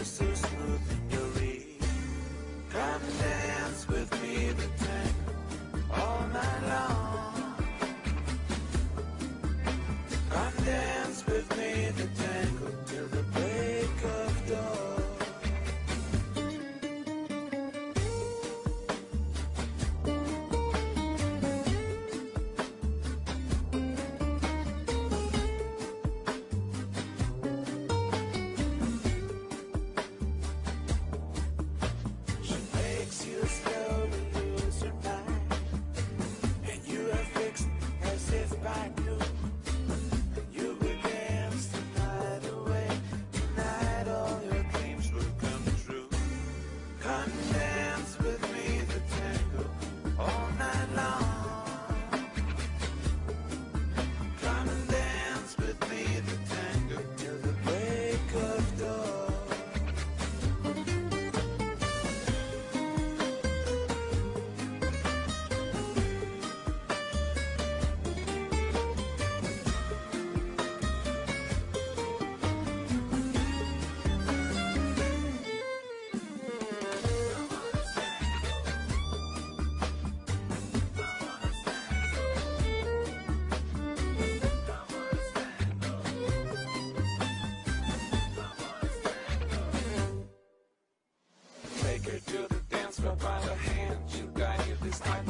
It's so smooth. The hand. She'll guide you this time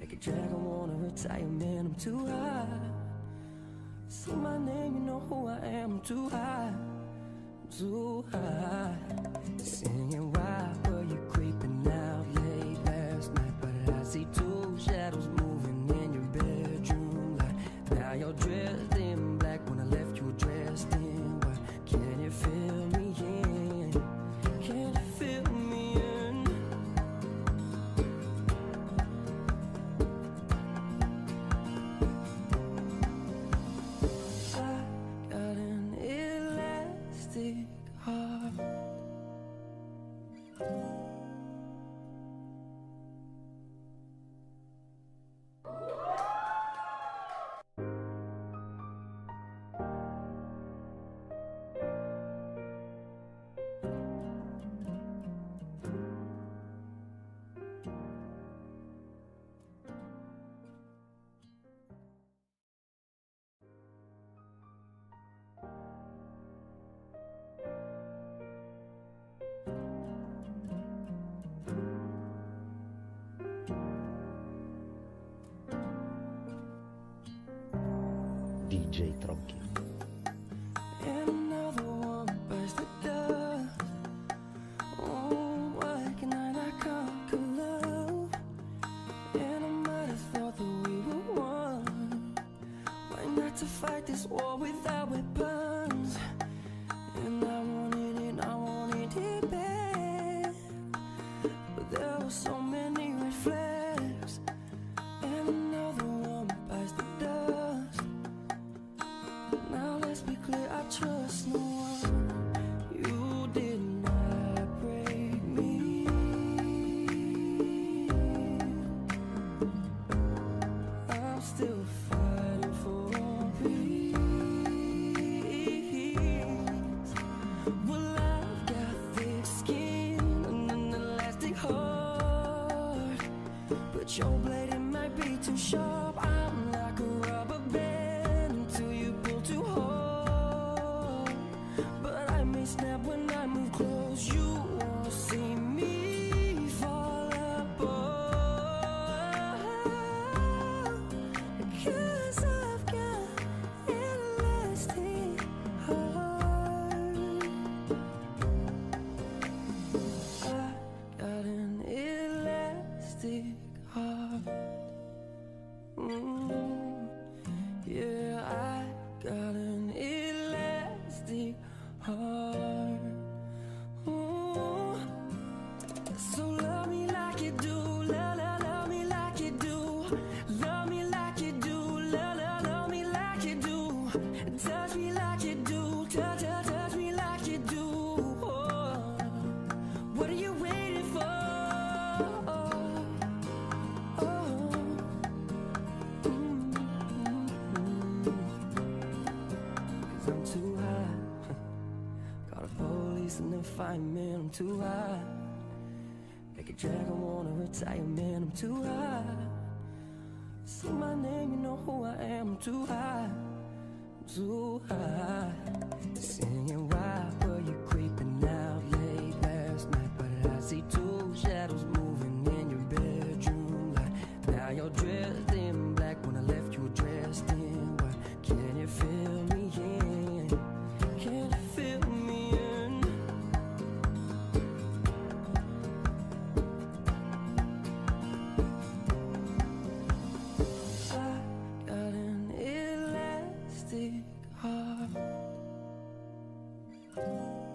Like a dragon I wanna retire, man, I'm too high. See my name, you know who I am, I'm too high. Too high. Singing, why were you creeping out late last night? But I see too tronquillo. too sharp. I I'm too high. Make a dragon wanna retire, man, I'm too high. Say my name, you know who I am, I'm too high. Too high. Singing, elastic heart.